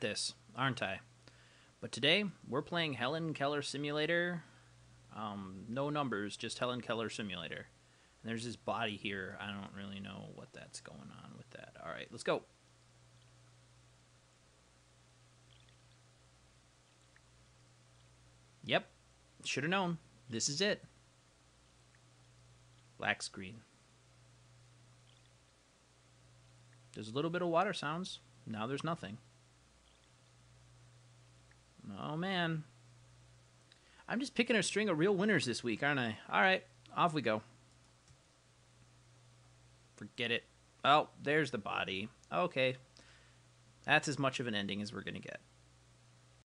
this, aren't I? But today we're playing Helen Keller Simulator. Um, no numbers, just Helen Keller Simulator. And there's this body here. I don't really know what that's going on with that. All right, let's go. Yep, should have known. This is it. Black screen. There's a little bit of water sounds. Now there's nothing. Oh man. I'm just picking a string of real winners this week, aren't I? All right, off we go. Forget it. Oh, there's the body. Okay. That's as much of an ending as we're going to get.